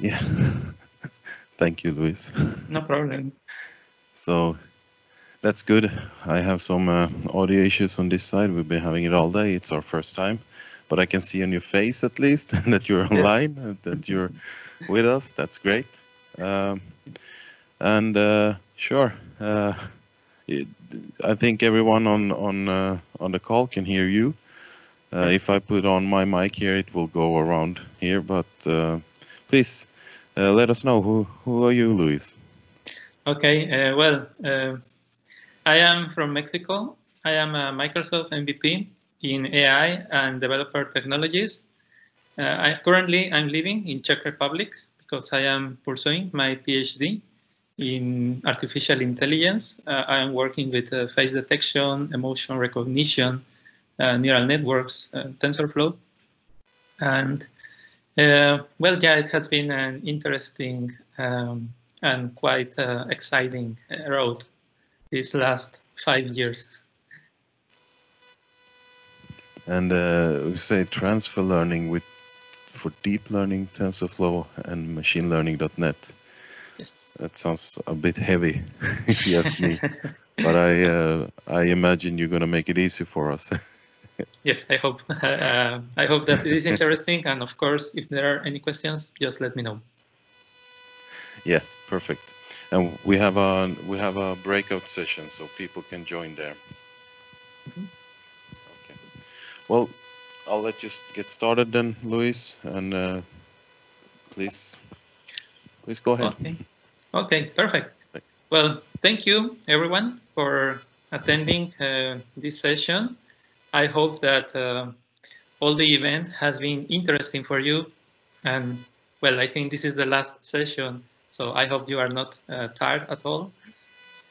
Yeah. Thank you, Luis. No problem. So that's good. I have some uh, audio issues on this side. We've been having it all day. It's our first time, but I can see on your face at least that you're online, yes. that you're with us. That's great. Um, and uh, sure, uh, it, I think everyone on on uh, on the call can hear you. Uh, if I put on my mic here, it will go around here. But uh, please let us know who who are you, Luis? Okay. well, I am from Mexico. I am a Microsoft MVP in AI and developer technologies. Uh, I, currently, I'm living in Czech Republic because I am pursuing my PhD in artificial intelligence. Uh, I am working with uh, face detection, emotion recognition, uh, neural networks, uh, TensorFlow. And uh, well, yeah, it has been an interesting um, and quite exciting road these last five years. And uh, we say transfer learning with for deep learning, TensorFlow, and machine learning.net. Yes. That sounds a bit heavy, if you ask me. but I uh, I imagine you're going to make it easy for us. yes, I hope. Uh, I hope that it is interesting. and of course, if there are any questions, just let me know. Yeah, perfect and we have a we have a breakout session so people can join there mm -hmm. okay well i'll let you get started then luis and uh, please please go ahead okay okay perfect well thank you everyone for attending uh, this session i hope that uh, all the event has been interesting for you and well i think this is the last session so I hope you are not uh, tired at all.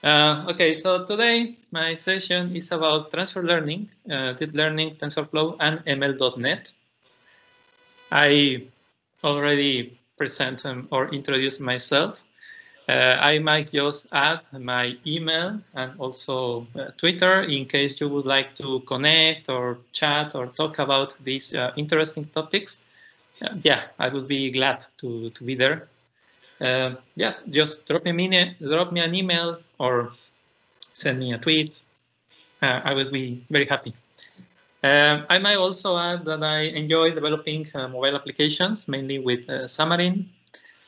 Uh, okay, so today my session is about transfer learning, uh, deep learning, TensorFlow, and ML.NET. I already present um, or introduce myself. Uh, I might just add my email and also uh, Twitter in case you would like to connect or chat or talk about these uh, interesting topics. yeah, I would be glad to, to be there uh, yeah, just drop me, minute, drop me an email or send me a tweet. Uh, I will be very happy. Uh, I might also add that I enjoy developing mobile applications, mainly with Xamarin.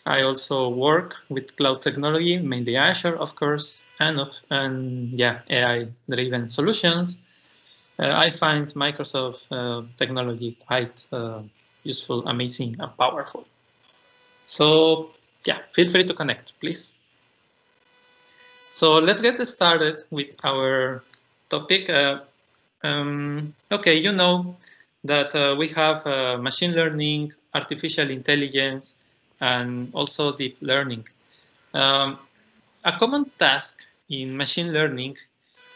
I also work with cloud technology, mainly Azure, of course, and, and yeah, AI-driven solutions. Uh, I find Microsoft technology quite useful, amazing, and powerful. So yeah, feel free to connect, please. So let's get started with our topic. Uh, um, okay, you know that uh, we have uh, machine learning, artificial intelligence, and also deep learning. Um, a common task in machine learning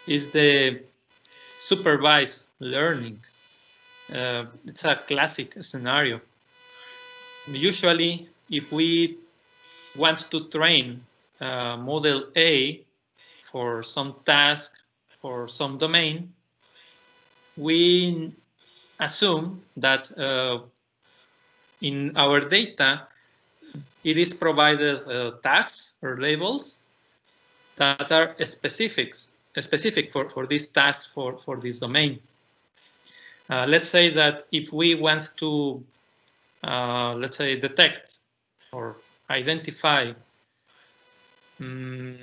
is the supervised learning. Uh, it's a classic scenario. Usually, if we want to train uh, model A for some task, for some domain, we assume that uh, in our data, it is provided uh, tags or labels that are specifics, specific for, for this task, for, for this domain. Uh, let's say that if we want to, uh, let's say, detect or identify um,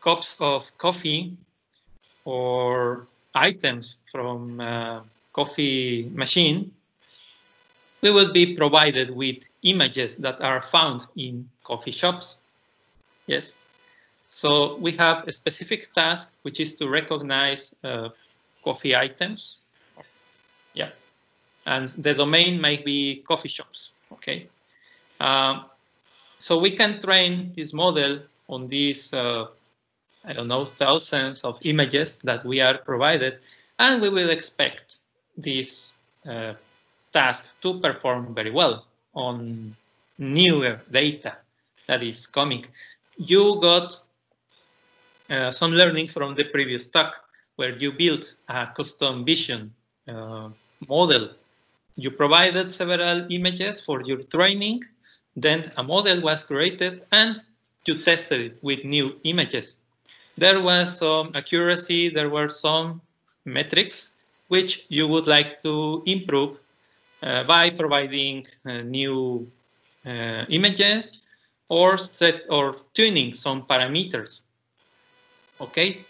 cups of coffee or items from a coffee machine, we will be provided with images that are found in coffee shops. Yes. So we have a specific task, which is to recognize uh, coffee items. Yeah. And the domain might be coffee shops. Okay. Um, so we can train this model on these, uh, I don't know, thousands of images that we are provided, and we will expect this uh, task to perform very well on newer data that is coming. You got uh, some learning from the previous talk where you built a custom vision uh, model you provided several images for your training, then a model was created and you tested it with new images. There was some accuracy, there were some metrics which you would like to improve by providing uh, new uh, images or set or tuning some parameters. Okay,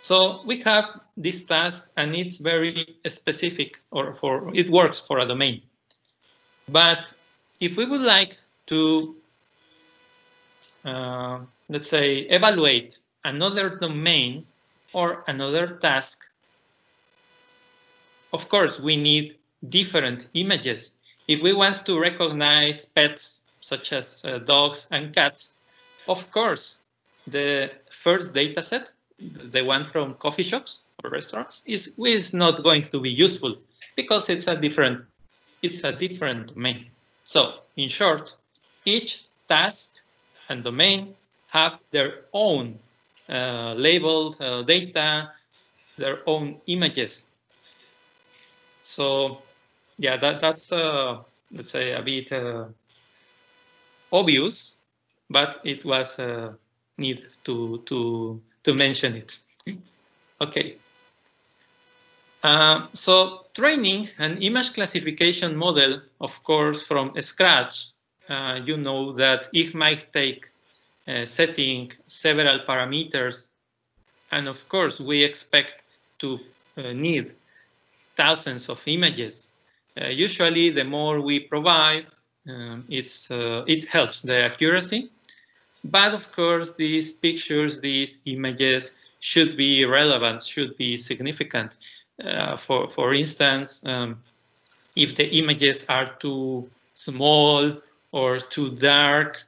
so we have this task and it's very specific or for it works for a domain. But if we would like to, uh, let's say, evaluate another domain or another task, of course, we need different images. If we want to recognize pets such as uh, dogs and cats, of course, the first dataset the one from coffee shops or restaurants is, is not going to be useful because it's a different it's a different domain. So in short, each task and domain have their own uh, labeled uh, data, their own images. So yeah, that that's uh, let's say a bit uh, obvious, but it was uh, needed to to to mention it. Okay. Uh, so training an image classification model, of course, from scratch, uh, you know that it might take uh, setting several parameters. And of course, we expect to uh, need thousands of images. Uh, usually, the more we provide, um, it's, uh, it helps the accuracy but of course, these pictures, these images should be relevant, should be significant. Uh, for, for instance, um, if the images are too small or too dark,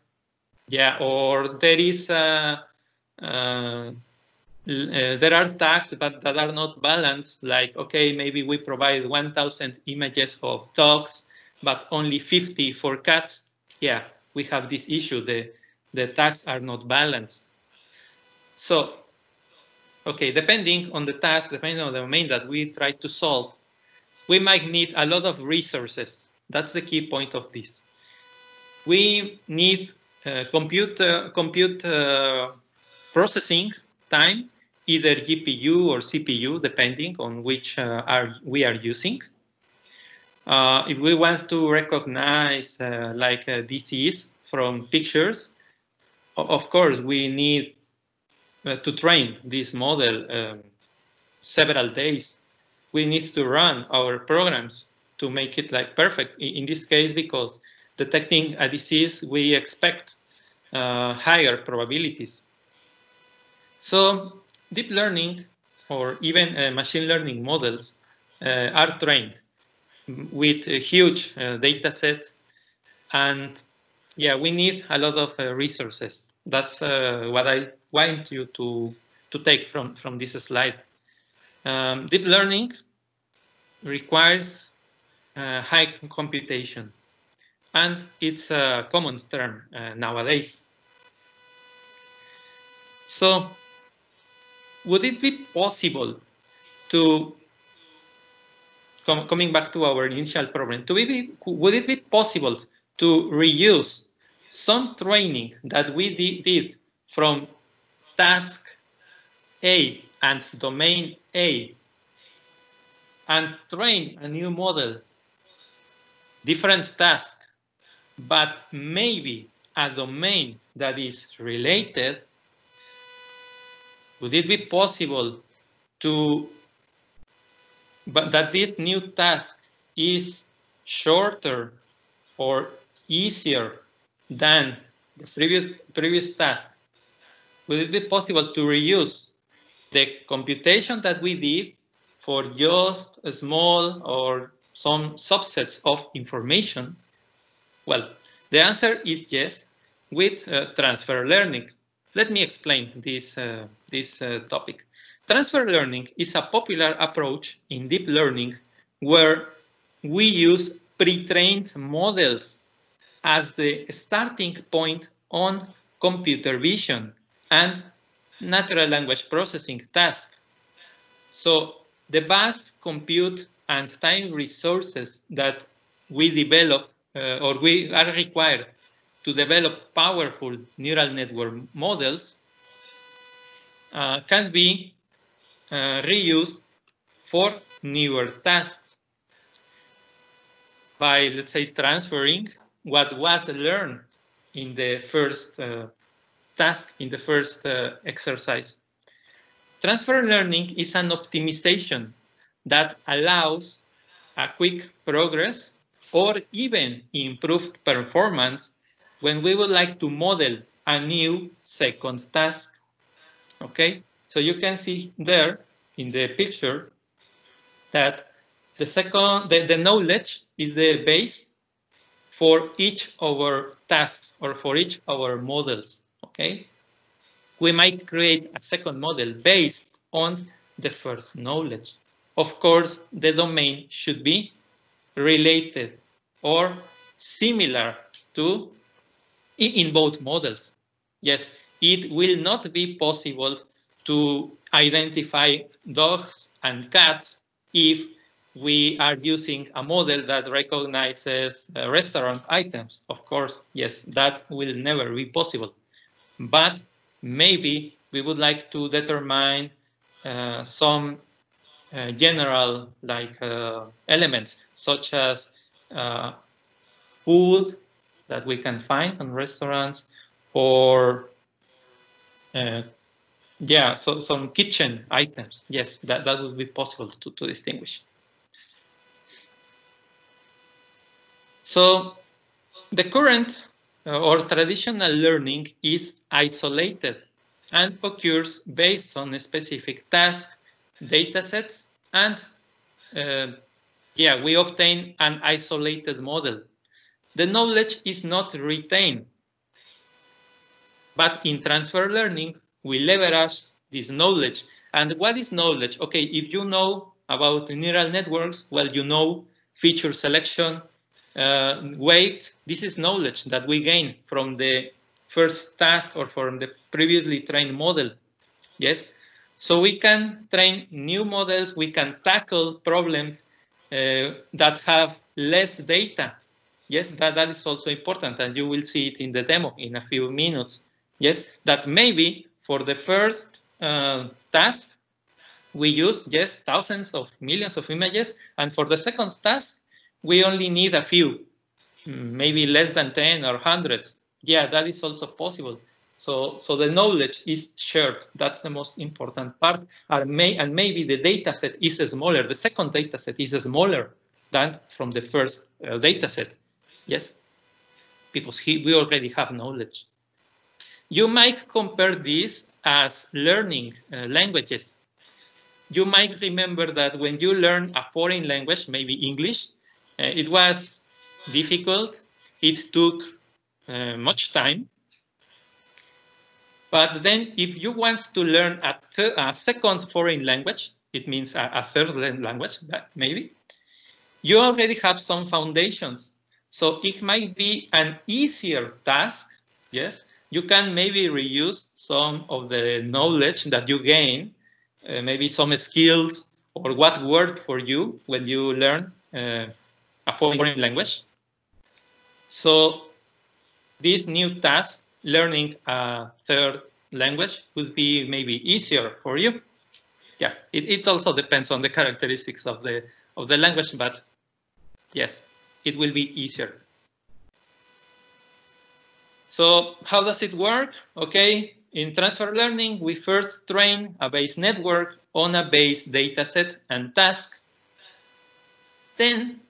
yeah, or there is a, uh, uh, there are tags but that are not balanced, like, okay, maybe we provide 1,000 images of dogs, but only 50 for cats. Yeah, we have this issue. The, the tasks are not balanced. So, okay, depending on the task, depending on the domain that we try to solve, we might need a lot of resources. That's the key point of this. We need uh, compute, uh, compute processing time, either GPU or CPU, depending on which uh, are we are using. Uh, if we want to recognize uh, like disease from pictures, of course, we need uh, to train this model um, several days. We need to run our programs to make it like perfect. In, this case, because detecting a disease, we expect uh, higher probabilities. So deep learning or even uh, machine learning models uh, are trained with uh, huge uh, data sets and yeah, we need a lot of uh, resources. That's uh, what I want you to to take from from this slide. Um, deep learning requires high computation, and it's a common term nowadays. So, would it be possible to com coming back to our initial problem? To be, would it be possible to reuse some training that we did from task A and domain A and train a new model, different task, but maybe a domain that is related, would it be possible to, but that this new task is shorter or easier than the previous, previous task, would it be possible to reuse the computation that we did for just a small or some subsets of information? Well, the answer is yes, with uh, transfer learning. Let me explain this, uh, this uh, topic. Transfer learning is a popular approach in deep learning where we use pre-trained models as the starting point on computer vision and natural language processing tasks. So the vast compute and time resources that we develop uh, or we are required to develop powerful neural network models uh, can be uh, reused for newer tasks by, let's say, transferring what was learned in the first uh, task, in the first uh, exercise. Transfer learning is an optimization that allows a quick progress or even improved performance when we would like to model a new second task. Okay, so you can see there in the picture that the second, the, the knowledge is the base for each of our tasks or for each of our models, okay? We might create a second model based on the first knowledge. Of course, the domain should be related or similar to in both models. Yes, it will not be possible to identify dogs and cats if we are using a model that recognizes uh, restaurant items. Of course, yes, that will never be possible. But maybe we would like to determine uh, some uh, general like uh, elements such as uh, food that we can find in restaurants or uh, yeah, so some kitchen items. Yes, that, that would be possible to, to distinguish. So the current uh, or traditional learning is isolated and occurs based on specific task, data sets, and uh, yeah, we obtain an isolated model. The knowledge is not retained. But in transfer learning, we leverage this knowledge. And what is knowledge? Okay, if you know about neural networks, well, you know feature selection, uh, weight. This is knowledge that we gain from the first task or from the previously trained model. Yes, so we can train new models. We can tackle problems uh, that have less data. Yes, that, that is also important, and you will see it in the demo in a few minutes. Yes, that maybe for the first uh, task, we use, yes, thousands of millions of images. And for the second task, we only need a few, maybe less than 10 or hundreds. Yeah, that is also possible. So, so the knowledge is shared. That's the most important part. And, may, and maybe the data set is smaller. The second data set is smaller than from the first uh, data set. Yes, because he, we already have knowledge. You might compare this as learning uh, languages. You might remember that when you learn a foreign language, maybe English, uh, it was difficult. It took uh, much time. But then if you want to learn a, a second foreign language, it means a, a third language, maybe, you already have some foundations. So it might be an easier task, yes, you can maybe reuse some of the knowledge that you gain, uh, maybe some skills or what worked for you when you learn uh, a foreign language. So this new task, learning a third language, would be maybe easier for you. Yeah, it, it also depends on the characteristics of the of the language, but yes, it will be easier. So how does it work? Okay, in transfer learning, we first train a base network on a base dataset and task. Then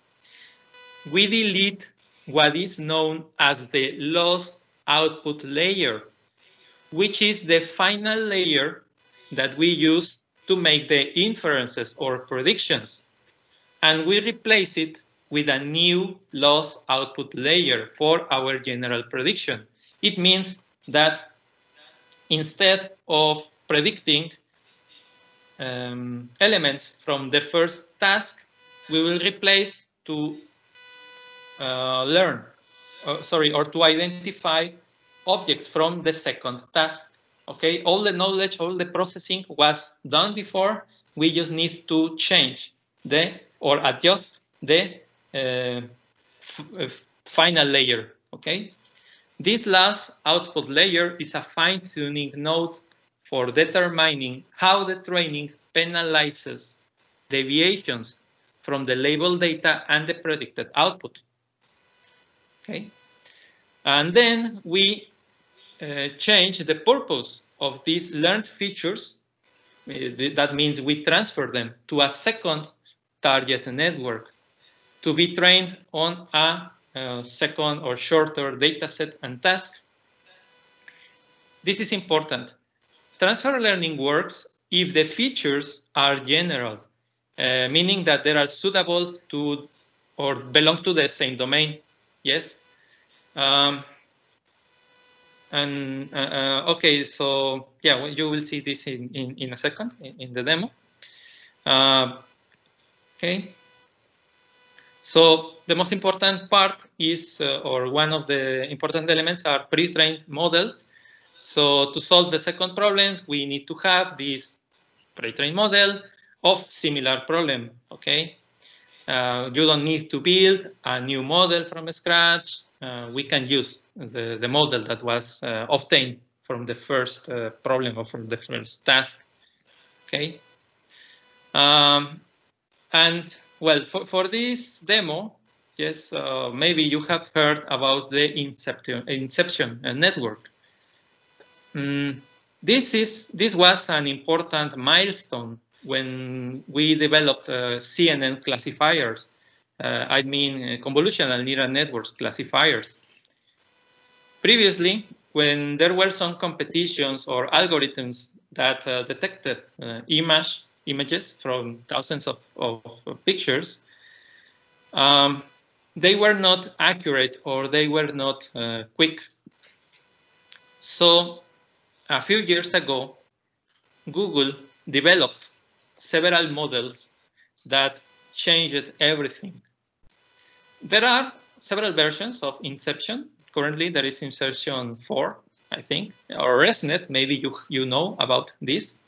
we delete what is known as the loss output layer, which is the final layer that we use to make the inferences or predictions. And we replace it with a new loss output layer for our general prediction. It means that instead of predicting um, elements from the first task, we will replace to uh, learn, uh, sorry, or to identify objects from the second task. Okay, all the knowledge, all the processing was done before. We just need to change the or adjust the final layer, okay? This last output layer is a fine-tuning node for determining how the training penalizes deviations from the label data and the predicted output. Okay, and then we uh, change the purpose of these learned features. Uh, that means we transfer them to a second target network to be trained on a uh, second or shorter data set and task. This is important. Transfer learning works if the features are general, uh, meaning that they are suitable to or belong to the same domain. Yes. Um, and uh, uh, okay, so yeah, you will see this in, in, in a second in, in the demo. Uh, okay. So the most important part is, uh, or one of the important elements are pre-trained models. So to solve the second problem, we need to have this pre-trained model of similar problem, okay? Uh, you don't need to build a new model from scratch. Uh, we can use the, the model that was uh, obtained from the first uh, problem or from the first task, okay? Um, and well, for, for this demo, yes, uh, maybe you have heard about the Inception, Inception network. Mm, this is this was an important milestone when we developed uh, CNN classifiers. Uh, I mean, uh, convolutional neural networks classifiers. Previously, when there were some competitions or algorithms that uh, detected uh, image images from thousands of, of, of pictures, um, they were not accurate or they were not uh, quick. So a few years ago, Google developed several models that changed everything. There are several versions of Inception. Currently, there is Inception 4, I think, or ResNet, maybe you, you know about this.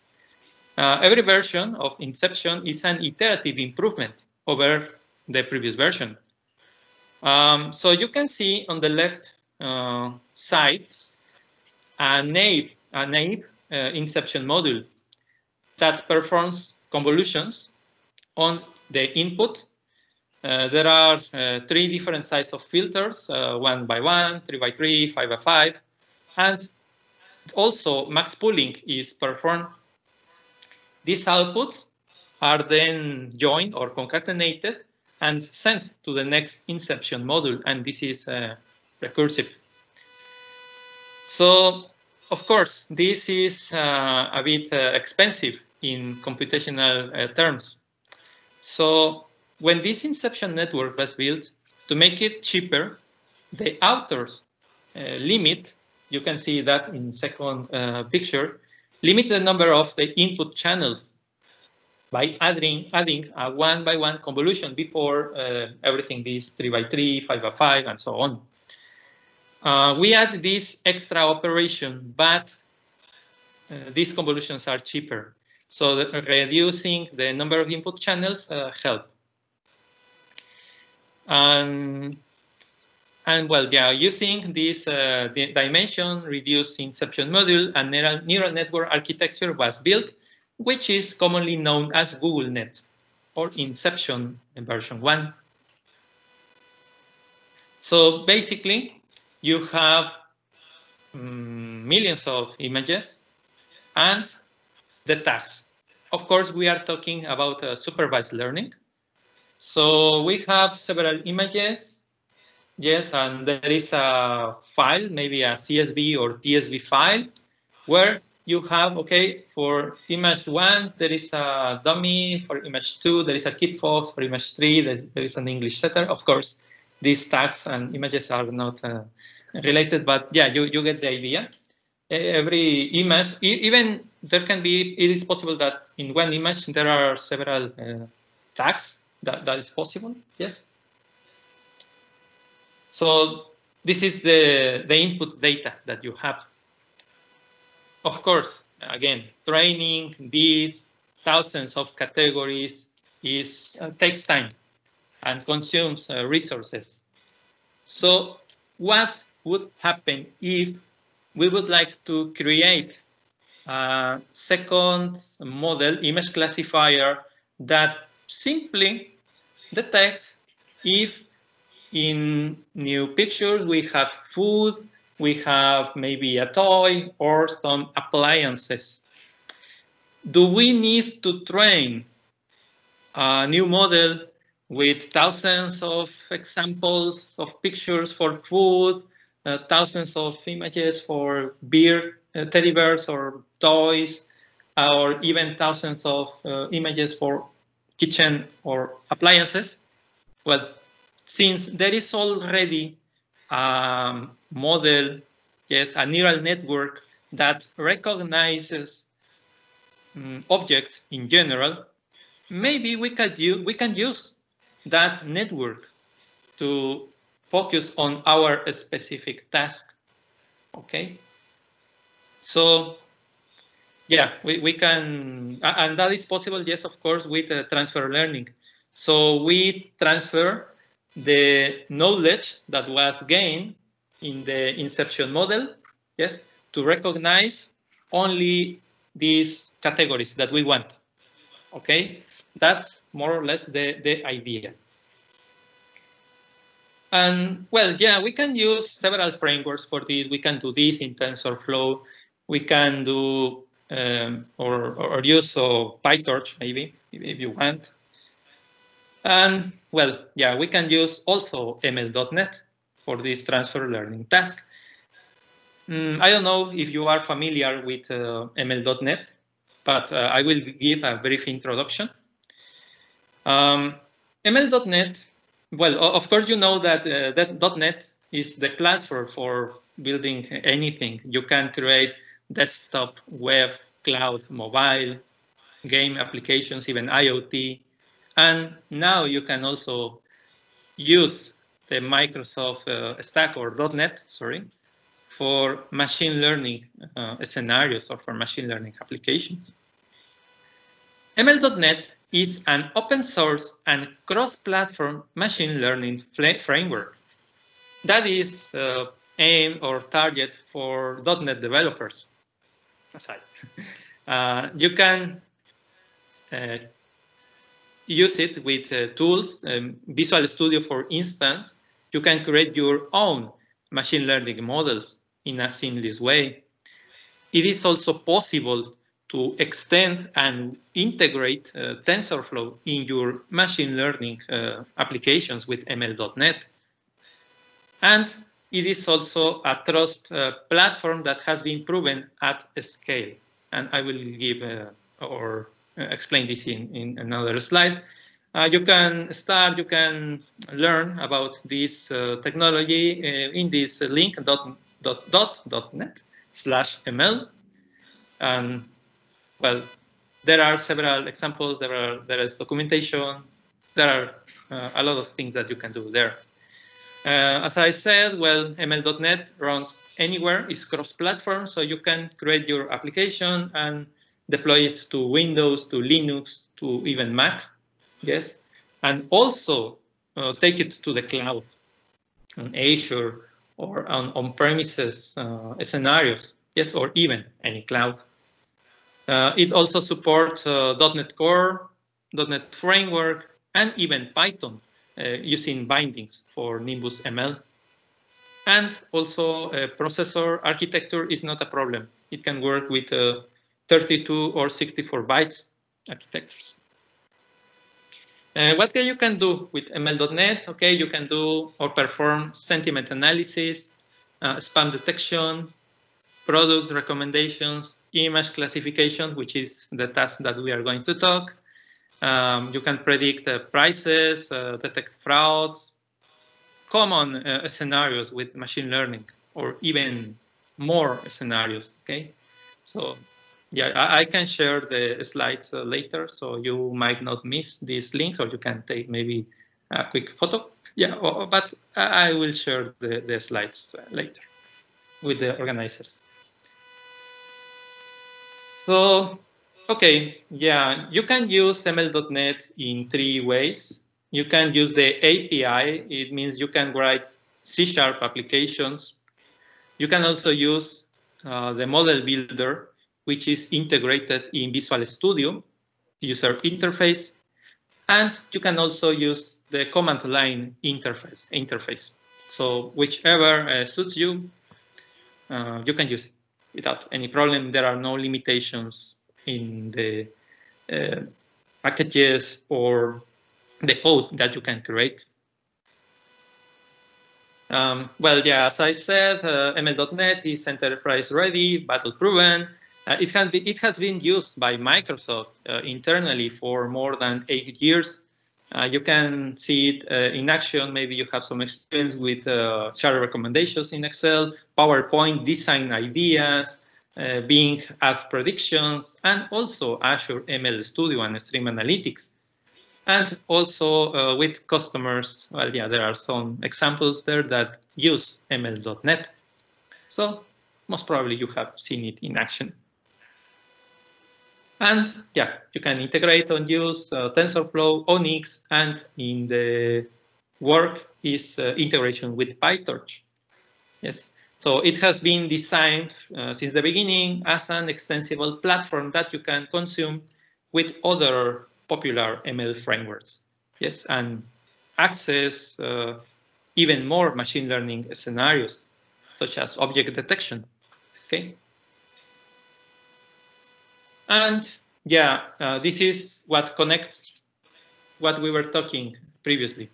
Uh, every version of Inception is an iterative improvement over the previous version. Um, so you can see on the left uh, side a naive, a naive uh, Inception module that performs convolutions on the input. Uh, there are uh, three different sizes of filters, uh, one by one, three by three, five by five, and also max pooling is performed these outputs are then joined or concatenated and sent to the next inception module, and this is uh, recursive. So, of course, this is uh, a bit uh, expensive in computational uh, terms. So, when this inception network was built, to make it cheaper, the authors uh, limit, you can see that in second uh, picture, limit the number of the input channels by adding, adding a one by one convolution before uh, everything is three by three, five by five, and so on. Uh, we add this extra operation, but uh, these convolutions are cheaper. So reducing the number of input channels uh, help. And and well, yeah, using this uh, dimension reduced inception module and neural, neural network architecture was built, which is commonly known as GoogLeNet or Inception in version one. So basically, you have um, millions of images and the tags. Of course, we are talking about uh, supervised learning. So we have several images Yes, and there is a file, maybe a CSV or TSV file, where you have, okay, for image one, there is a dummy. For image two, there is a Kitfox. For image three, there, there is an English setter. Of course, these tags and images are not uh, related, but yeah, you, you get the idea. Every image, even there can be, it is possible that in one image, there are several uh, tags that, that is possible, yes? So this is the, the input data that you have. Of course, again, training these thousands of categories is uh, takes time and consumes uh, resources. So what would happen if we would like to create a second model image classifier that simply detects if in new pictures we have food, we have maybe a toy or some appliances. Do we need to train a new model with thousands of examples of pictures for food, uh, thousands of images for beer, uh, teddy bears or toys, or even thousands of uh, images for kitchen or appliances? Well, since there is already a model, yes, a neural network that recognizes um, objects in general, maybe we can, we can use that network to focus on our specific task. Okay. So yeah, we, we can, and that is possible, yes, of course, with uh, transfer learning. So we transfer the knowledge that was gained in the inception model, yes, to recognize only these categories that we want. Okay, that's more or less the, the idea. And well, yeah, we can use several frameworks for this. We can do this in TensorFlow. We can do um, or, or use so PyTorch maybe if you want. And well, yeah, we can use also ML.NET for this transfer learning task. Mm, I don't know if you are familiar with uh, ML.NET, but uh, I will give a brief introduction. Um, ML.NET, well, of course, you know that, uh, that .NET is the platform for building anything. You can create desktop, web, cloud, mobile, game applications, even IoT, and now you can also use the Microsoft uh, stack or .NET, sorry, for machine learning uh, scenarios or for machine learning applications. ML.NET is an open source and cross-platform machine learning framework that is uh, aimed or target for .NET developers. Aside, uh, you can uh, use it with uh, tools, um, Visual Studio, for instance, you can create your own machine learning models in a seamless way. It is also possible to extend and integrate uh, TensorFlow in your machine learning uh, applications with ML.NET. And it is also a trust uh, platform that has been proven at scale. And I will give uh, or explain this in, in another slide. Uh, you can start, you can learn about this uh, technology in this link dot, dot, dot, dot net slash ml. And well, there are several examples, there, are, there is documentation, there are uh, a lot of things that you can do there. Uh, as I said, well, ML.NET runs anywhere, it's cross-platform, so you can create your application and deploy it to Windows, to Linux, to even Mac, yes, and also uh, take it to the cloud, on Azure or on on-premises uh, scenarios, yes, or even any cloud. Uh, it also supports uh, .NET Core, .NET Framework, and even Python uh, using bindings for Nimbus ML. And also processor architecture is not a problem. It can work with 32 or 64 bytes architectures. Uh, what you can do with ML.NET? Okay, you can do or perform sentiment analysis, uh, spam detection, product recommendations, image classification, which is the task that we are going to talk. Um, you can predict uh, prices, uh, detect frauds, common uh, scenarios with machine learning, or even more scenarios. Okay, so yeah, I, can share the slides uh, later, so you might not miss these links, or you can take maybe a quick photo. Yeah, but I will share the, the slides uh, later with the organizers. So Okay, yeah, you can use ML.NET in three ways. You can use the API. It means you can write C-sharp applications. You can also use uh, the model builder, which is integrated in Visual Studio user interface. And you can also use the command line interface. interface. So whichever uh, suits you, uh, you can use it without any problem. There are no limitations in the uh, packages or the code that you can create. Um, well, yeah, as I said, uh, ML.NET is enterprise ready, battle proven. Uh, it, has been, it has been used by Microsoft uh, internally for more than eight years. Uh, you can see it uh, in action. Maybe you have some experience with uh, chart recommendations in Excel, PowerPoint design ideas, uh, Bing Ads predictions, and also Azure ML Studio and Stream Analytics. And also with customers, well, yeah, there are some examples there that use ML.NET. So most probably you have seen it in action. And yeah, you can integrate and use uh, TensorFlow, ONNX, and in the work is uh, integration with PyTorch. Yes, so it has been designed uh, since the beginning as an extensible platform that you can consume with other popular ML frameworks. Yes, and access uh, even more machine learning scenarios, such as object detection. Okay. And yeah, uh, this is what connects what we were talking previously.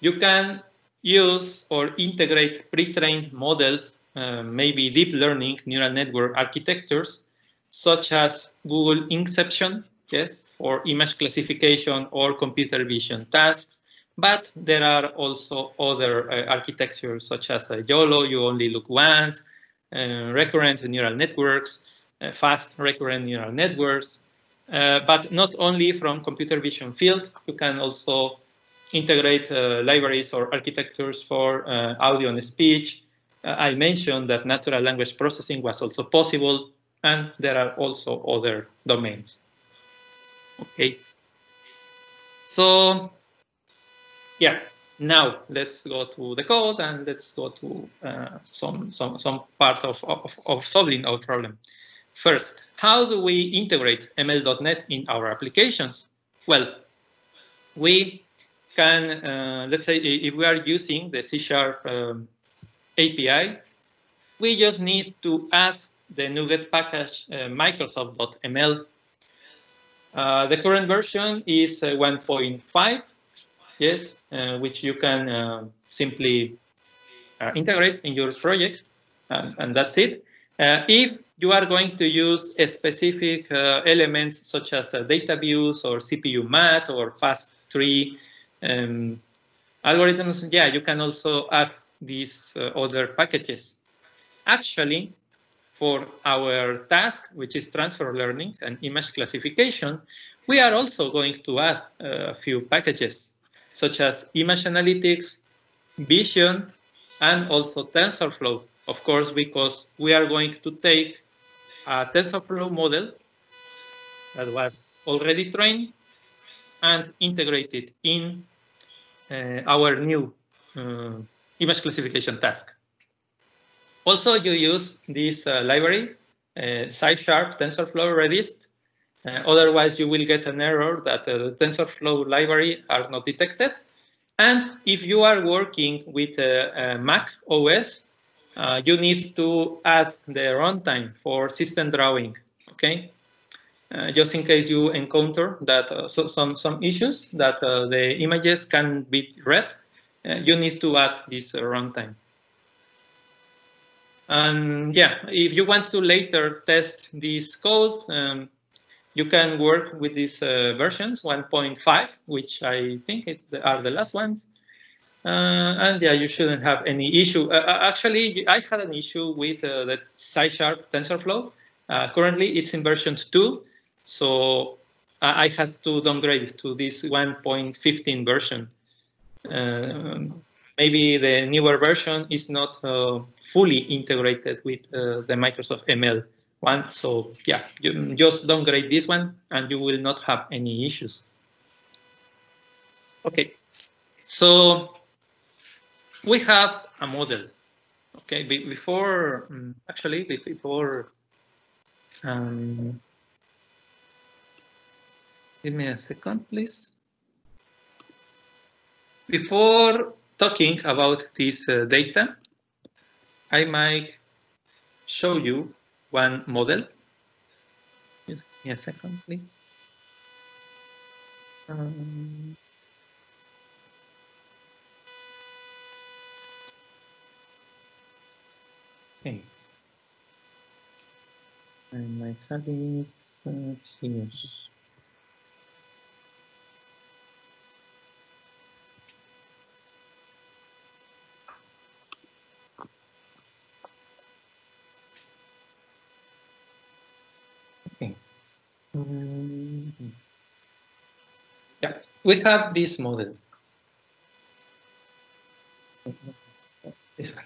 You can use or integrate pre-trained models, uh, maybe deep learning neural network architectures, such as Google Inception, yes, or image classification or computer vision tasks. But there are also other uh, architectures such as YOLO, you only look once, uh, recurrent neural networks, fast recurrent neural networks, uh, but not only from computer vision field, you can also integrate uh, libraries or architectures for uh, audio and speech. Uh, I mentioned that natural language processing was also possible, and there are also other domains. Okay. So, yeah, now let's go to the code and let's go to uh, some, some, some part of, of, of solving our problem. First, how do we integrate ML.NET in our applications? Well, we can, uh, let's say if we are using the C Sharp um, API, we just need to add the NuGet package uh, Microsoft.ML. Uh, the current version is uh, 1.5, yes, uh, which you can uh, simply integrate in your project, and, and that's it. if you are going to use specific elements such as data views or CPU math or fast tree um, algorithms, yeah, you can also add these uh, other packages. Actually, for our task, which is transfer learning and image classification, we are also going to add uh, a few packages, such as image analytics, vision, and also TensorFlow. Of course, because we are going to take a TensorFlow model that was already trained and integrated in uh, our new uh, image classification task. Also, you use this uh, library, SciSharp TensorFlow Redist. otherwise, you will get an error that the TensorFlow library are not detected. And if you are working with a Mac OS, uh, you need to add the runtime for system drawing, okay? Uh, just in case you encounter that uh, so some some issues that uh, the images can be read, you need to add this runtime. And yeah, if you want to later test this code, um, you can work with these uh, versions 1.5, which I think the, are the last ones. Uh, and yeah, you shouldn't have any issue. Uh, actually, I had an issue with the SciSharp TensorFlow. currently, it's in version 2, so I had to downgrade to this 1.15 version. Uh, maybe the newer version is not uh, fully integrated with uh, the Microsoft ML one. So yeah, you just downgrade this one and you will not have any issues. Okay, so we have a model. Okay, before mm, actually before um, give me a second, please. Before talking about this uh, data, I might show you one model. Just give me a second, please. Um, okay. And my having uh, here. Yeah, we have this model. This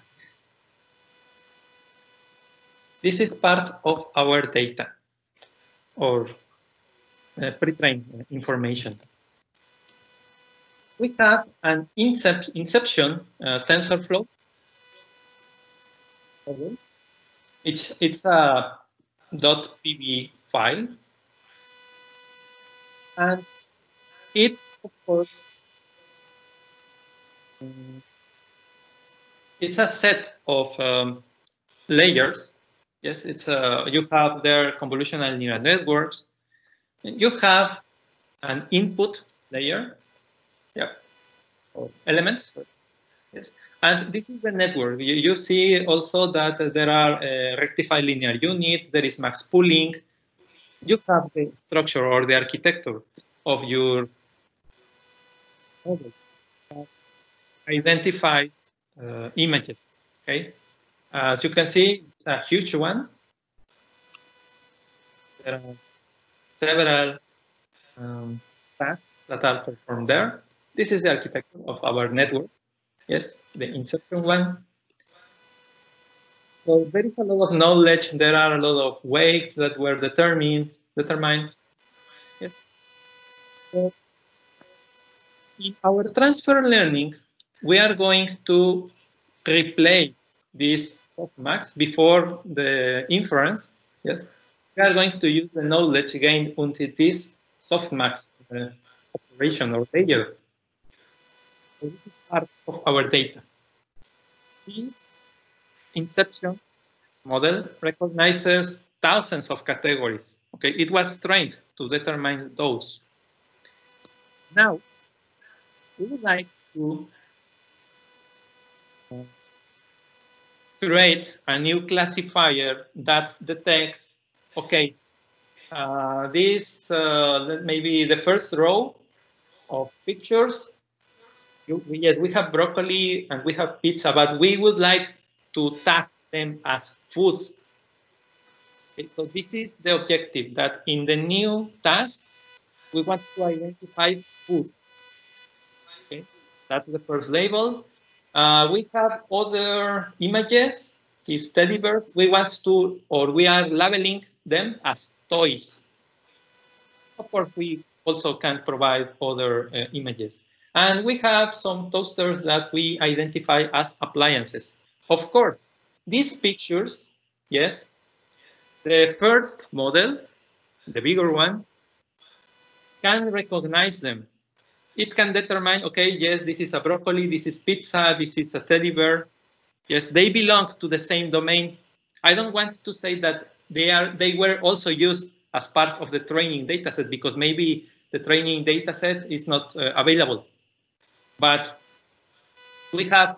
This is part of our data or uh, pre-trained information. We have an incep inception uh, TensorFlow. It's it's a .pb file, and it of course it's a set of um, layers Yes, it's a, you have their convolutional neural networks. You have an input layer, yeah, elements. Yes, and this is the network. You, you see also that there are uh, rectified linear unit. There is max pooling. You have the structure or the architecture of your model identifies uh, images. Okay, as you can see, it's a huge one. There are several um, tasks that are performed there. This is the architecture of our network. Yes, the inception one. So there is a lot of knowledge. There are a lot of weights that were determined, determined. Yes. So in our transfer learning, we are going to replace this softmax before the inference, yes, we are going to use the knowledge gained until this softmax uh, operation or layer. So this is part of our data. This inception model recognizes thousands of categories. Okay, it was trained to determine those. Now, we would like to create a new classifier that detects, okay, uh, this uh, maybe the first row of pictures. You, yes, we have broccoli and we have pizza, but we would like to task them as food. Okay, so this is the objective that in the new task, we want to identify food. Okay, that's the first label. Uh, we have other images, these teddy bears. We want to, or we are labeling them as toys. Of course, we also can provide other uh, images. And we have some toasters that we identify as appliances. Of course, these pictures, yes, the first model, the bigger one, can recognize them it can determine, okay, yes, this is a broccoli, this is pizza, this is a teddy bear. Yes, they belong to the same domain. I don't want to say that they are they were also used as part of the training dataset because maybe the training dataset is not uh, available. But we have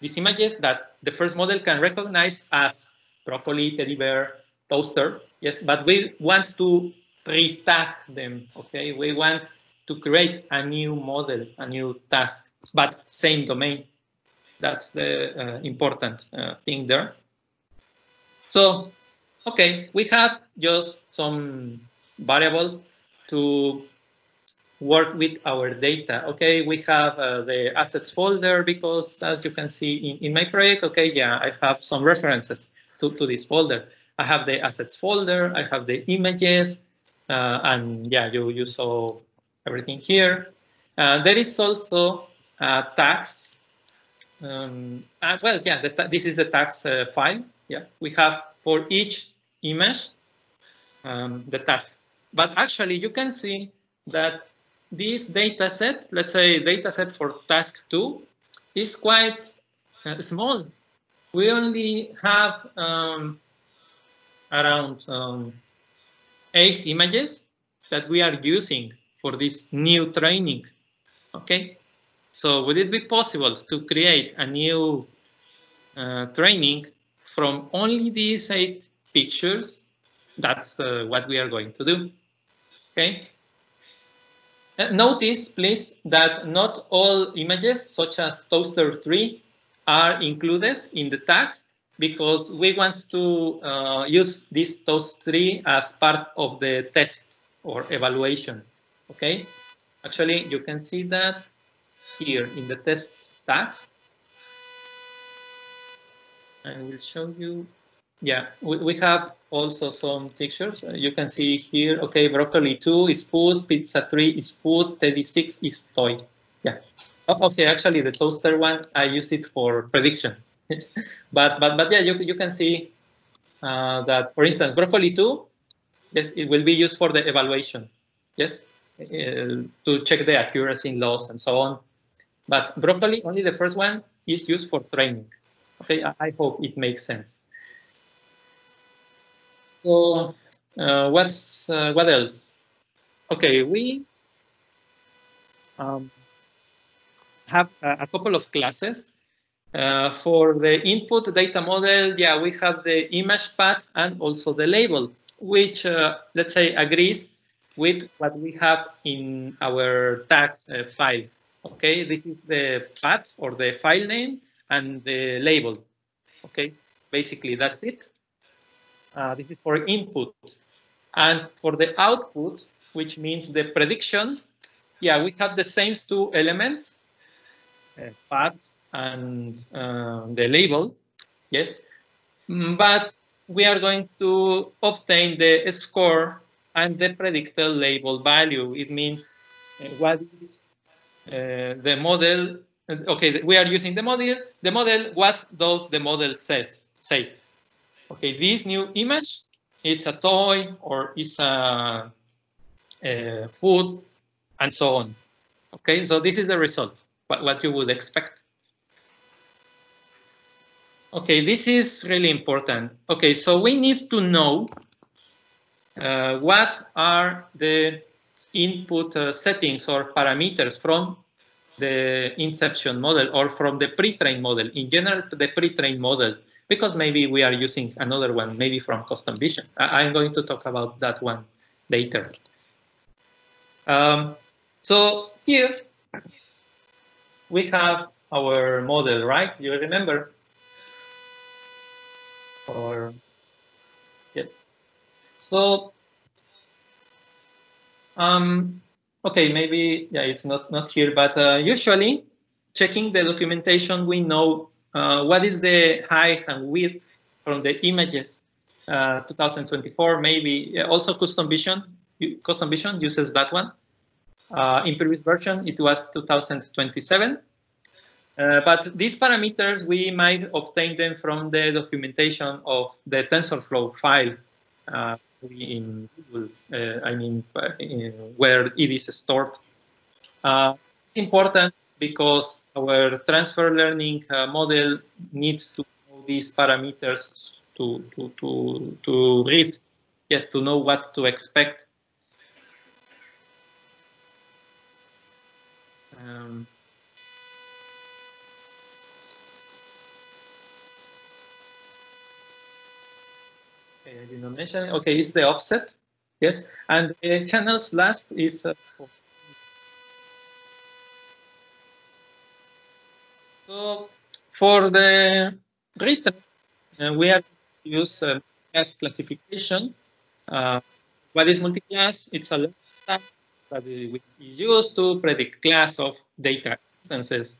these images that the first model can recognize as broccoli, teddy bear, toaster. Yes, but we want to re-tag them. Okay, we want to create a new model, a new task, but same domain. That's the uh, important uh, thing there. So, okay, we have just some variables to work with our data. Okay, we have uh, the assets folder because as you can see in, in my project, okay, yeah, I have some references to, to this folder. I have the assets folder, I have the images, uh, and yeah, you, you saw everything here. Uh, there is also uh, tags. Um, uh, well, yeah, this is the tags uh, file. Yeah, we have for each image um, the tags. But actually, you can see that this data set, let's say data set for task two, is quite uh, small. We only have um, around um, eight images that we are using for this new training. Okay, so would it be possible to create a new uh, training from only these eight pictures? That's uh, what we are going to do. Okay. Uh, notice, please, that not all images, such as toaster 3, are included in the tags because we want to uh, use this toast 3 as part of the test or evaluation. Okay, actually, you can see that here in the test tags. I will show you. Yeah, we, we have also some pictures. Uh, you can see here, okay, broccoli 2 is food, pizza 3 is food, teddy 6 is toy. Yeah. Okay, actually the toaster one, I use it for prediction. Yes. but but but yeah, you, you can see uh, that, for instance, broccoli 2, yes, it will be used for the evaluation. Yes, to check the accuracy in loss and so on. But broccoli, only the first one is used for training. Okay, I, hope it makes sense. So uh, what's uh, what else? Okay, we um, have a, a, couple of classes. Uh, for the input data model, yeah, we have the image path and also the label, which uh, let's say agrees with what we have in our tags uh, file. Okay, this is the path or the file name and the label. Okay, basically that's it. Uh, this is for input. And for the output, which means the prediction, yeah, we have the same two elements, uh, path and uh, the label, yes. Mm, but we are going to obtain the score and the predicted label value. It means uh, what is uh, the model. Okay, we are using the model. The model, what does the model says say? okay, this new image, it's a toy or it's a, a food and so on. Okay, so this is the result, what, what you would expect. Okay, this is really important. Okay, so we need to know uh, what are the input uh, settings or parameters from the inception model or from the pre-trained model. In general, the pre-trained model because maybe we are using another one, maybe from custom vision. I, am going to talk about that one later. Um, so here we have our model, right? You remember? Or yes. So um, okay, maybe yeah, it's not not here, but uh, usually checking the documentation, we know uh, what is the height and width from the images uh, 2024 maybe also custom vision custom vision uses that one. Uh, in previous version it was 2027 uh, but these parameters we might obtain them from the documentation of the TensorFlow file uh, in Google, uh, I mean, where it is stored. it's important because our transfer learning uh, model needs to know these parameters to, to, to, to read, yes, to know what to expect. Um, okay, I did not mention. Okay, it's the offset. Yes, and the channels last is uh, So for the written, uh, we have use uh, class classification. Uh, what is multi-class? It's a that we use to predict class of data instances.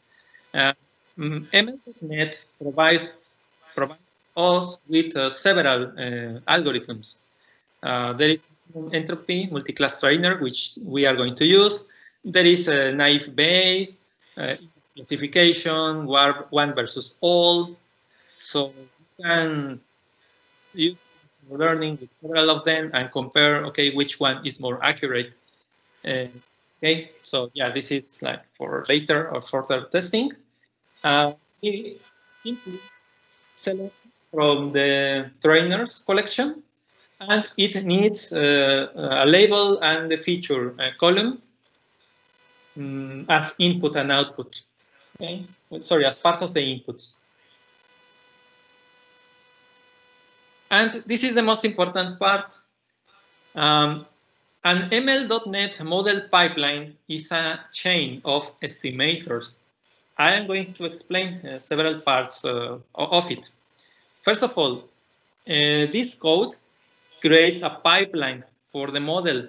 Uh, ML.NET provides, provides us with uh, several uh, algorithms. Uh, there is entropy multi-class trainer, which we are going to use. There is a naive Bayes, classification, one versus all. So you can use learning with several of them and compare, okay, which one is more accurate. Uh, okay, so yeah, this is like for later or further testing. Uh, we simply select from the trainers collection and it needs uh, a label and a feature a column um, as input and output. Okay, sorry, as part of the inputs. And this is the most important part. Um, an ML.NET model pipeline is a chain of estimators. I am going to explain uh, several parts uh, of it. First of all, uh, this code creates a pipeline for the model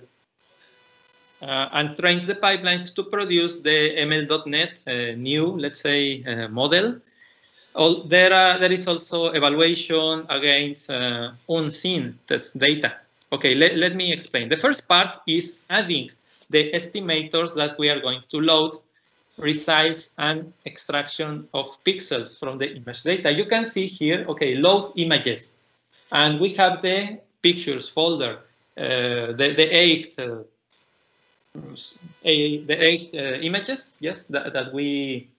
uh, and trains the pipelines to produce the ML.NET uh, new, let's say, uh, model. All, there, are, there is also evaluation against uh, unseen test data. Okay, let me explain. The first part is adding the estimators that we are going to load, resize, and extraction of pixels from the image data. You can see here, okay, load images. And we have the pictures folder, uh, the, the eight, uh, a, the eight uh, images, yes, that, that we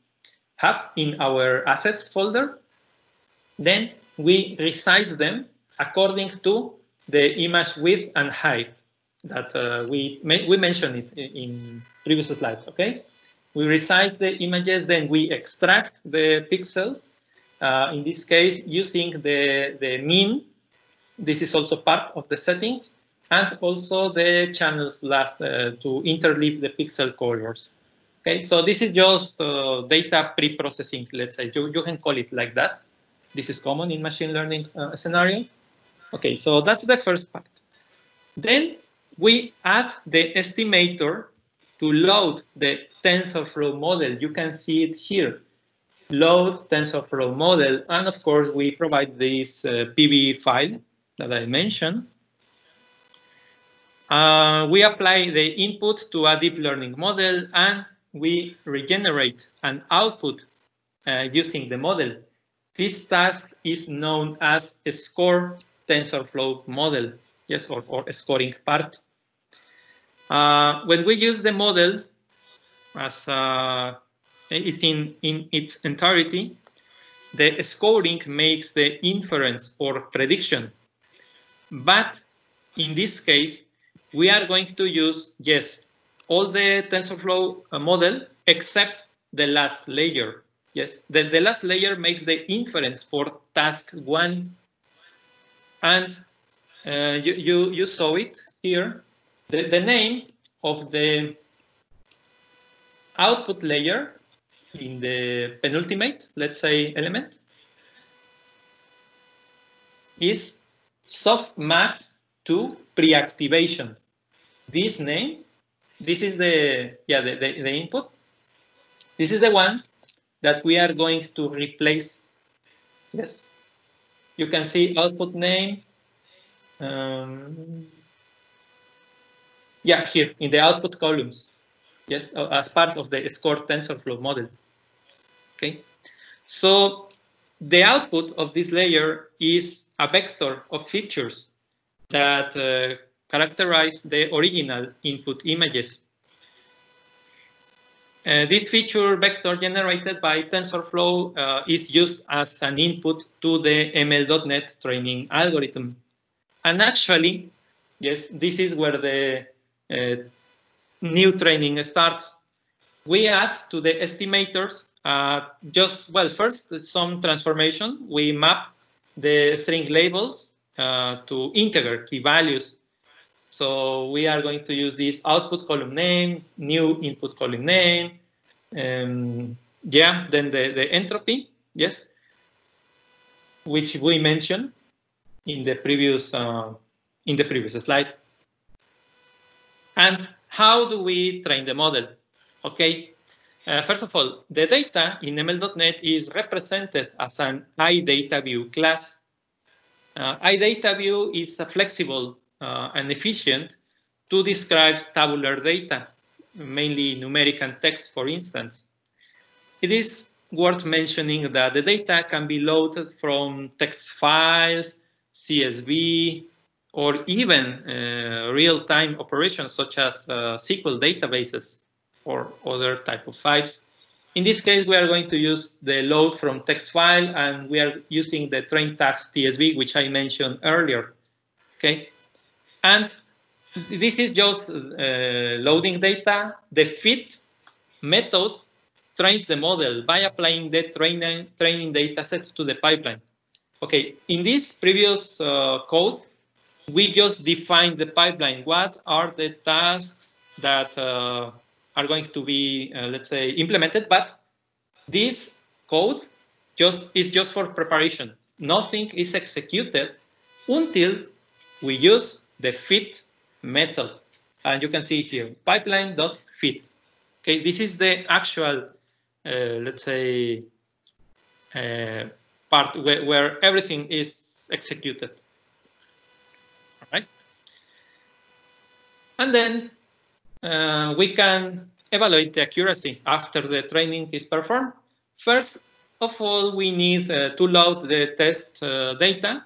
have in our assets folder. Then we resize them according to the image width and height that uh, we we mentioned it in previous slides. Okay, we resize the images, then we extract the pixels. Uh, in this case, using the the mean. This is also part of the settings, and also the channels last uh, to interleave the pixel colors. Okay, so this is just uh, data pre-processing. Let's say you, you can call it like that. This is common in machine learning uh, scenarios. Okay, so that's the first part. Then we add the estimator to load the TensorFlow model. You can see it here. Load TensorFlow model. And of course, we provide this uh, file that I mentioned. Uh, we apply the input to a deep learning model and we regenerate an output uh, using the model. This task is known as a score TensorFlow model, yes, or, or scoring part. Uh, when we use the model as uh, in, in its entirety, the scoring makes the inference or prediction. But in this case, we are going to use, yes, all the TensorFlow uh, model except the last layer. Yes, the, the last layer makes the inference for task one and uh, you, you, you saw it here. The, the name of the output layer in the penultimate, let's say, element is softmax to pre-activation. This name, this is the, yeah, the, the, the input. This is the one that we are going to replace. Yes, you can see output name. Um, yeah, here in the output columns. Yes, uh, as part of the score TensorFlow model. Okay, so the output of this layer is a vector of features that uh, characterize the original input images uh, this feature vector generated by TensorFlow uh, is used as an input to the ML.NET training algorithm. And actually, yes, this is where the new training starts. We add to the estimators uh, just, well, first some transformation. We map the string labels uh, to integer key values so we are going to use this output column name, new input column name, um, yeah, then the, the entropy, yes, which we mentioned in the previous uh, in the previous slide. And how do we train the model? Okay, uh, first of all, the data in ML.NET is represented as an iDataView class. uh, iDataView is flexible uh, and efficient to describe tabular data, mainly numeric and text, for instance. It is worth mentioning that the data can be loaded from text files, CSV, or even uh, real-time operations such as uh, SQL databases or other type of files. In this case, we are going to use the load from text file, and we are using the train tags TSV, which I mentioned earlier. Okay, and this is just uh, loading data. The fit method trains the model by applying the training, training data set to the pipeline. Okay, in this previous uh, code, we just define the pipeline. What are the tasks that uh, are going to be, uh, let's say, implemented? But this code just is just for preparation. Nothing is executed until we use the fit method. And you can see here, pipeline.fit. Okay, this is the actual uh, let's say, uh, part where, where everything is executed. All right. And then uh, we can evaluate the accuracy after the training is performed. First of all, we need uh, to load the test uh, data.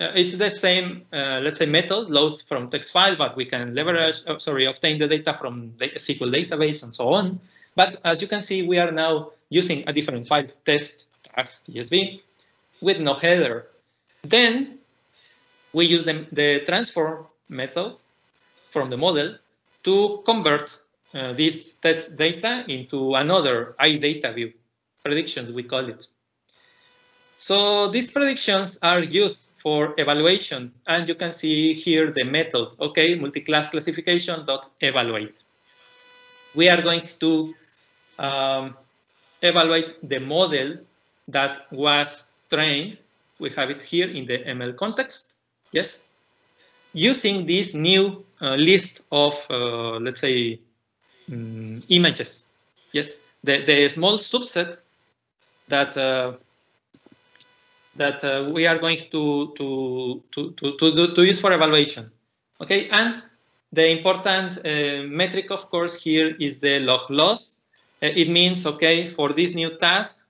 Uh, it's the same, let's say, method, loads from text file, but we can leverage, oh, sorry, obtain the data from the SQL database and so on. But as you can see, we are now using a different file, test tags TSV, with no header. Then we use the, the transform method from the model to convert uh, this test data into another iDataView, predictions we call it. So these predictions are used for evaluation, and you can see here the method, okay, multi-class classification dot evaluate. We are going to um, evaluate the model that was trained. We have it here in the ML context. Yes. Using this new uh, list of, uh, let's say, um, images. Yes. The, the small subset that uh, that uh, we are going to to to to to, to use for evaluation. Okay, and the important uh, metric, of course, here is the log loss uh, it means, okay, for this new task,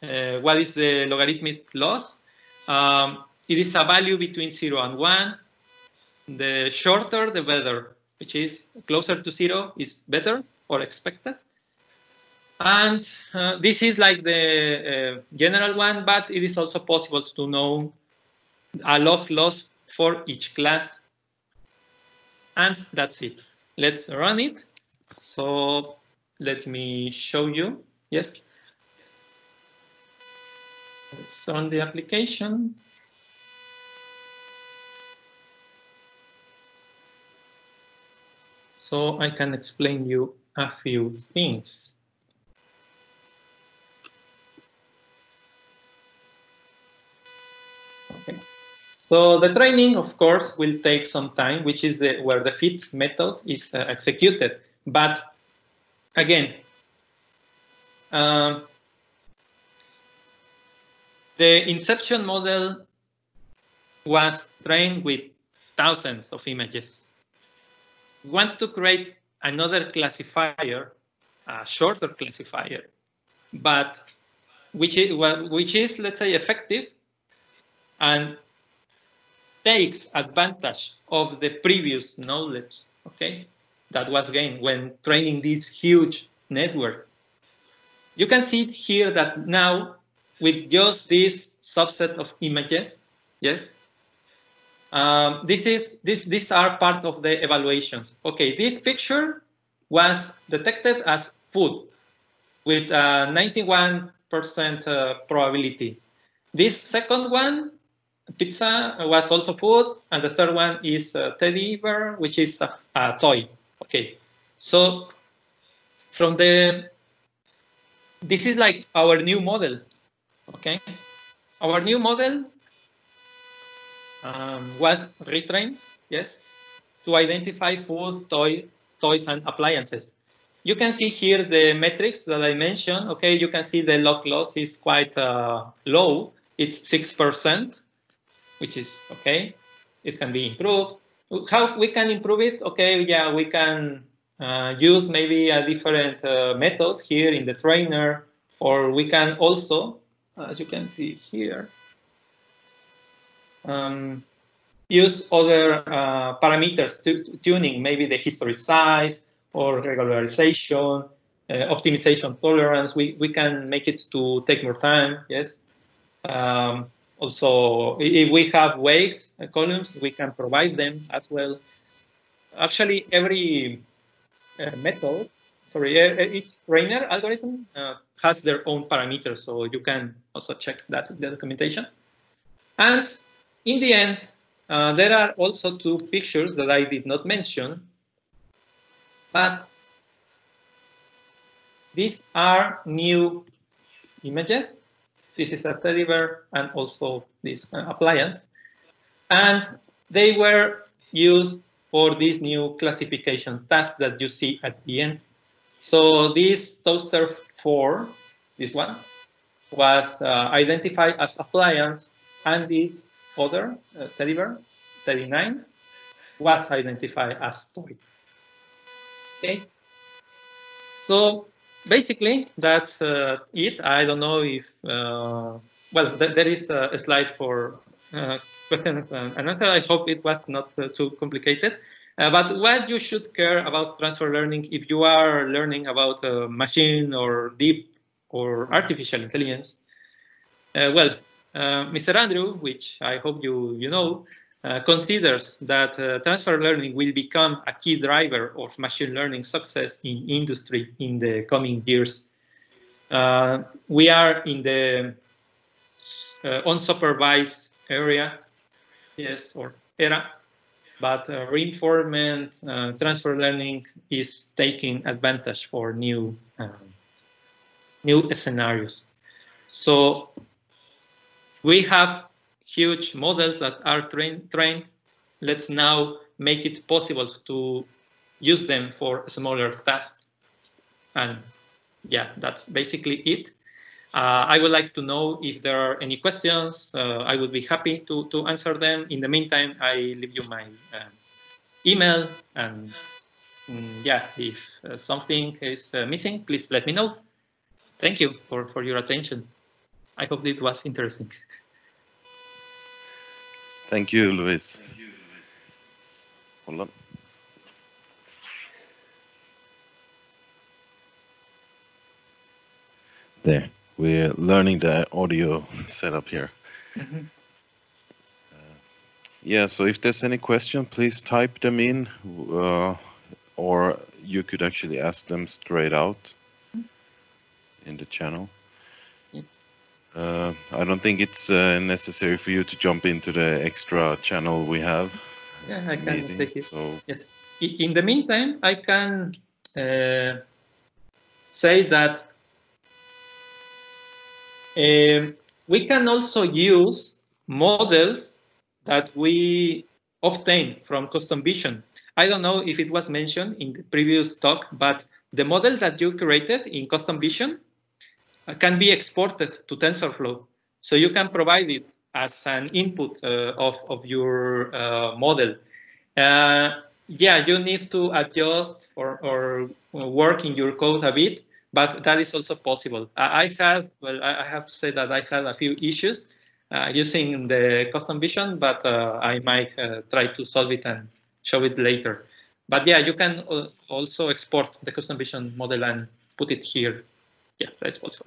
what is the logarithmic loss? Um, it is a value between 0 and 1. The shorter, the better, which is closer to 0 is better or expected. And uh, this is like the uh, general one, but it is also possible to know a log loss for each class. And that's it. Let's run it. So let me show you. Yes. Let's run the application. So I can explain you a few things. So the training, of course, will take some time, which is the where the fit method is uh, executed. But again, uh, the inception model was trained with thousands of images. We want to create another classifier, a shorter classifier, but which is, which is, let's say, effective and takes advantage of the previous knowledge, okay? that was gained when training this huge network. You can see here that now with just this subset of images, yes, um, this is this these are part of the evaluations. Okay, this picture was detected as food with a 91% uh, probability. This second one, pizza, was also food, and the third one is teddy bear, which is a, a toy. Okay, so from the, this is like our new model, okay? Our new model um, was retrained, yes, to identify foods, toy, toys, and appliances. You can see here the metrics that I mentioned. Okay, you can see the log loss is quite uh, low. It's 6%. which is okay. It can be improved. How we can improve it? Okay, yeah, we can uh, use maybe a different uh, methods here in the trainer, or we can also, as you can see here, um, use other uh, parameters tuning, maybe the history size or regularization, uh, optimization tolerance. We, we can make it to take more time, yes. Um, also, if we have weights uh, columns, we can provide them as well. Actually, every uh, method, sorry, each trainer algorithm uh, has their own parameters, so you can also check that in the documentation. And in the end, uh, there are also two pictures that I did not mention, but these are new images. This is a teddy bear and also this uh, appliance. And they were used for this new classification task that you see at the end. So this toaster 4, this one, was uh, identified as appliance and this other uh, teddy bear, teddy 9, was identified as toy. Okay. So basically, that's uh, it. I don't know if, uh, well, th there is a, a, slide for uh, questions and answer. I hope it was not uh, too complicated. Uh, but what you should care about transfer learning if you are learning about uh, machine or deep or artificial intelligence? well, Mr. Andrew, which I hope you, you know, uh, considers that uh, transfer learning will become a key driver of machine learning success in industry in the coming years. Uh, we are in the uh, unsupervised area, yes, or era, but uh, reinforcement uh, transfer learning is taking advantage for new um, new scenarios. So we have huge models that are train, trained, let's now make it possible to use them for smaller tasks. And yeah, that's basically it. Uh, I would like to know if there are any questions. Uh, I would be happy to, to answer them. In the meantime, I leave you my uh, email. And mm, yeah, if uh, something is uh, missing, please let me know. Thank you for, for your attention. I hope it was interesting. Thank you, Luis. Hold on. There, we're learning the audio setup here. Mm -hmm. uh, yeah, so if there's any question, please type them in, uh, or you could actually ask them straight out in the channel. Uh, I don't think it's uh, necessary for you to jump into the extra channel we have. Yeah, I can meeting, take it. So. Yes. In the meantime, I can uh, say that um, we can also use models that we obtain from custom vision. I don't know if it was mentioned in the previous talk, but the model that you created in custom vision can be exported to TensorFlow. So you can provide it as an input uh, of, of your uh, model. Uh, yeah, you need to adjust or, or work in your code a bit, but that is also possible. I, had, well, I have to say that I had a few issues uh, using the custom vision, but uh, I might try to solve it and show it later. But yeah, you can also export the custom vision model and put it here. Yeah, that's possible.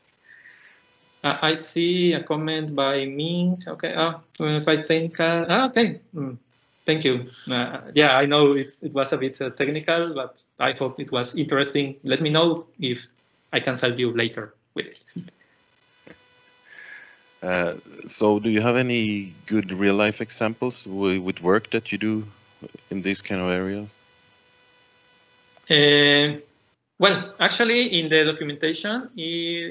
Uh, I see a comment by me. Okay, oh, I think, uh, ah, okay. Mm, thank you. Uh, yeah, I know it's, it was a bit uh, technical, but I hope it was interesting. Let me know if I can help you later with it. Uh, so do you have any good real life examples with work that you do in these kind of areas? Well, actually, in the documentation,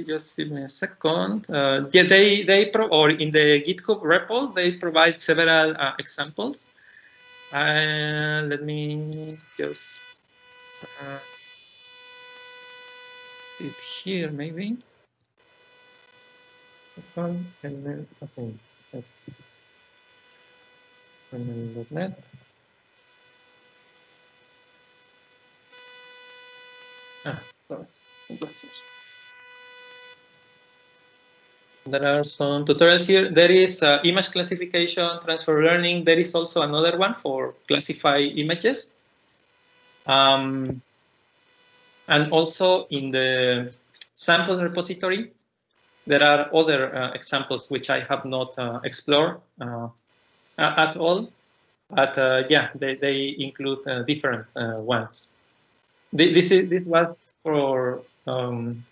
just give me a second. Uh, yeah, they they pro or in the GitHub repo they provide several uh, examples. Uh, let me just uh, it here maybe. Okay, let's There are some tutorials here. There is uh, image classification, transfer learning. There is also another one for classify images. Um, and also in the sample repository, there are other uh, examples which I have not uh, explored uh, at all. But uh, yeah, they, they include uh, different ones. This, is, this was for um,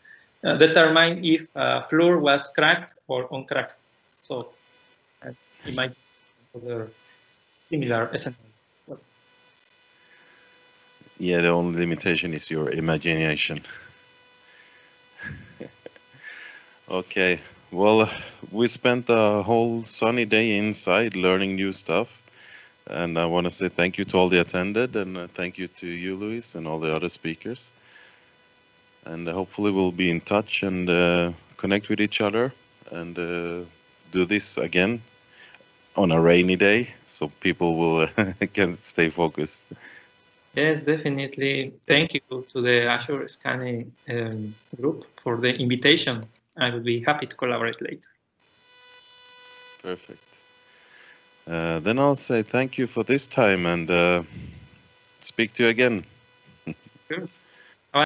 uh, determine if uh, floor was cracked or uncracked. So uh, it might other similar scenario. Yeah, the only limitation is your imagination. okay, well, we spent a whole sunny day inside learning new stuff. And I want to say thank you to all the attended and uh, thank you to you, Luis, and all the other speakers and hopefully we'll be in touch and uh, connect with each other and uh, do this again on a rainy day so people will can stay focused. Yes, definitely. Thank you to the Azure Skåne um, group for the invitation. I will be happy to collaborate later. Perfect. Uh, then I'll say thank you for this time and uh, speak to you again. Sure.